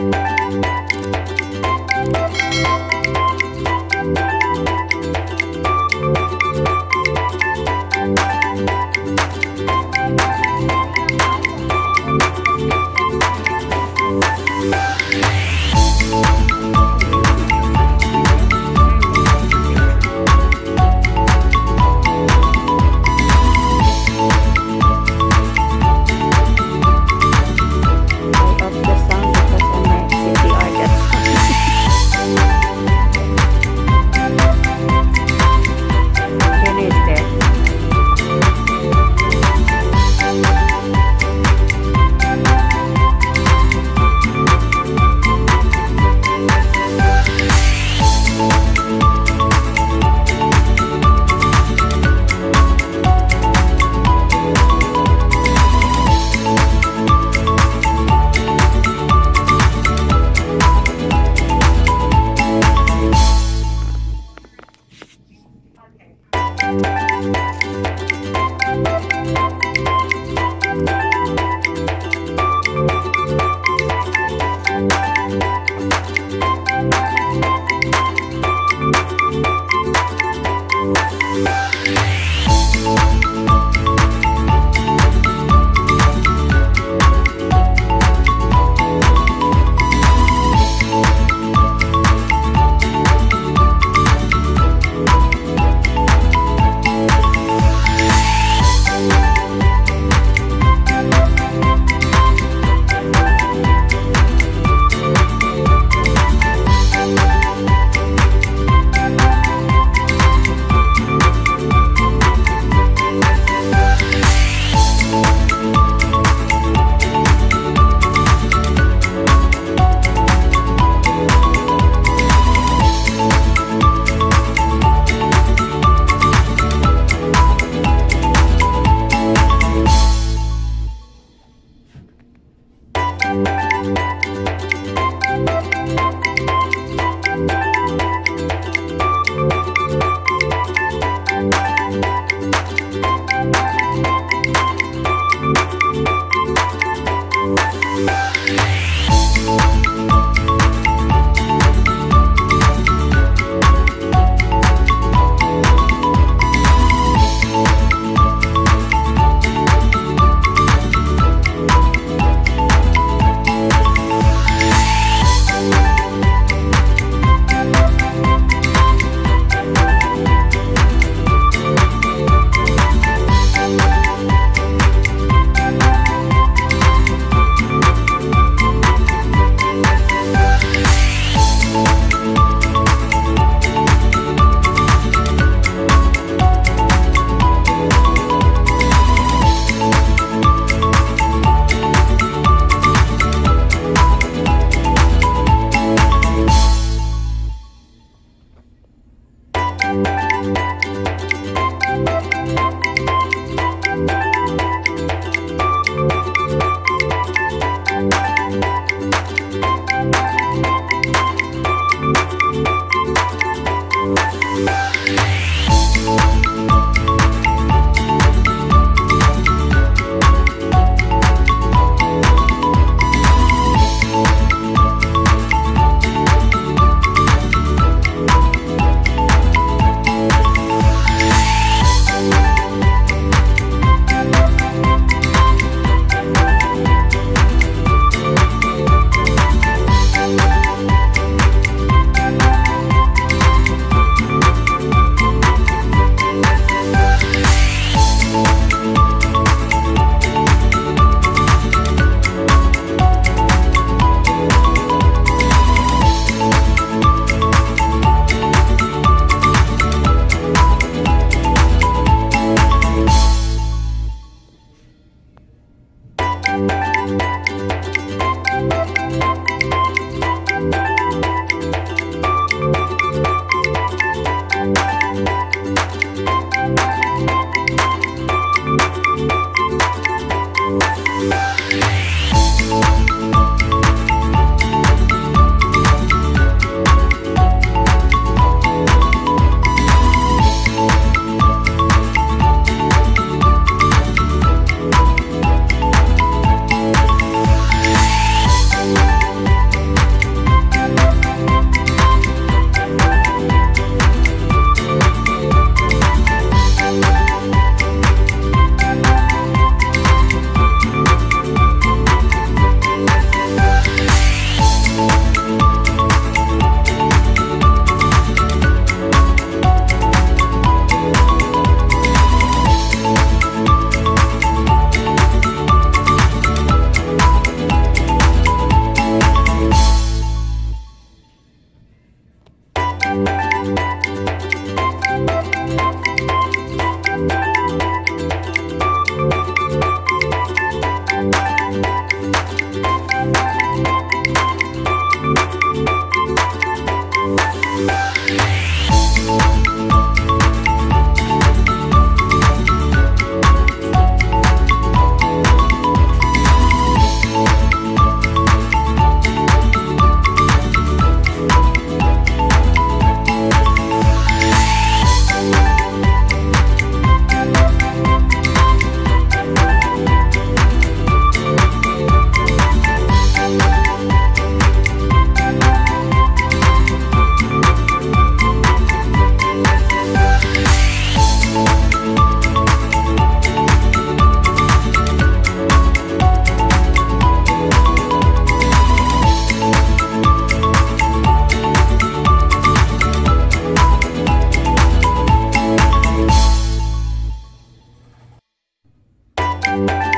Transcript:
of Bye. Bye.